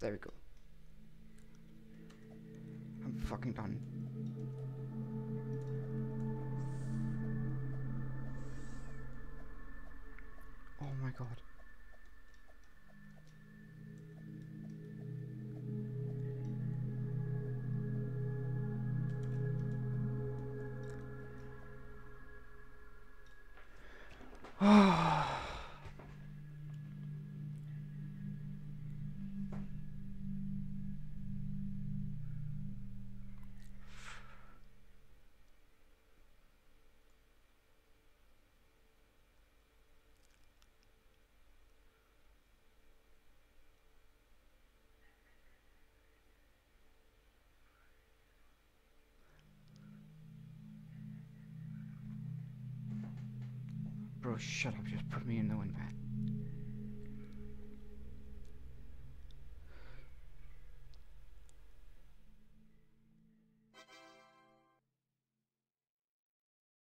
There we go. I'm fucking done. Oh my god. Bro, shut up. Just put me in the man.